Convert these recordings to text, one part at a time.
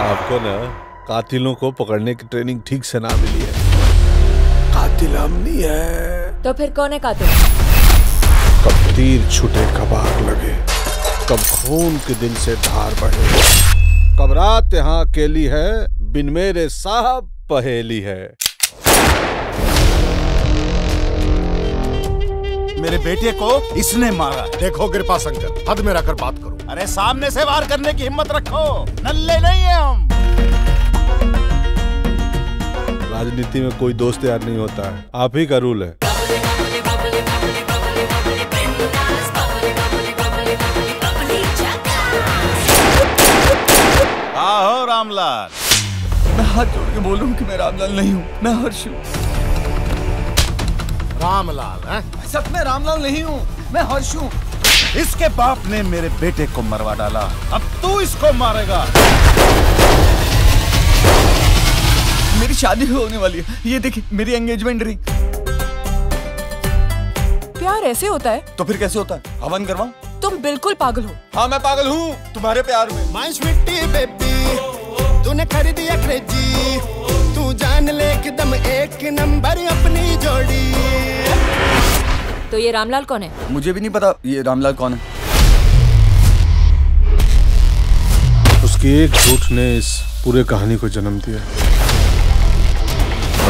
को ना कातिलों को पकड़ने की ट्रेनिंग ठीक से ना मिली है। कातिल हम नहीं है। तो फिर कौन है कातिल? कब तीर छुटे कब आग लगे कब खून के दिल से धार बढ़े कब रात यहाँ अकेली है बिन मेरे साहब पहेली है। मेरे बेटे को इसने मारा। है। देखो कृपा शंकर हद में रखकर बात करो। अरे सामने से वार करने की हिम्मत रखो। नल्ले नहीं है हम। राजनीति में कोई दोस्त यार नहीं होता है। आप ही का रूल है। आहो रामलाल। मैं हाथ जोड़ के बोल कि मैं रामलाल नहीं हूँ। मैं हर्ष हूँ। रामलाल हैं? सच में रामलाल नहीं हूँ मैं हर्ष हूँ। इसके बाप ने मेरे बेटे को मरवा डाला अब तू इसको मारेगा। मेरी शादी होने वाली है ये देखिए मेरी एंगेजमेंट रिंग प्यार ऐसे होता है? तो फिर कैसे होता है? हवन करवा? तुम बिल्कुल पागल हो। हाँ मैं पागल हूँ तुम्हारे प्यार में। माय स्वीटी बेबी तूने कर दिया क्रेजी तू जान ले एकदम एक नंबर अपनी जोड़ी। तो ये रामलाल कौन है? मुझे भी नहीं पता ये रामलाल कौन है। उसकी एक झूठ ने इस पूरे कहानी को जन्म दिया।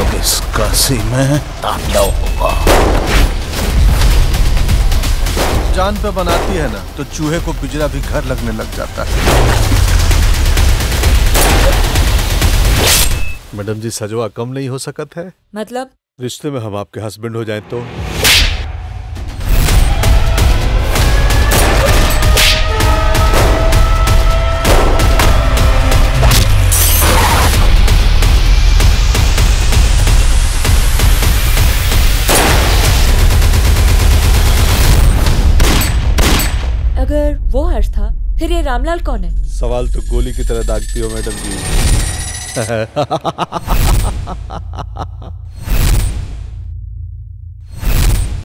अब इसका सी में तांडव होगा। जान पे बनाती है ना तो चूहे को पिजरा भी घर लगने लग जाता है। मैडम जी सजवा कम नहीं हो सकत है? मतलब? रिश्ते में हम आपके हस्बैंड हो जाएँ तो? अगर वो हर्ष था फिर ये रामलाल कौन है? सवाल तो गोली की तरह दागती हो मैडम जी।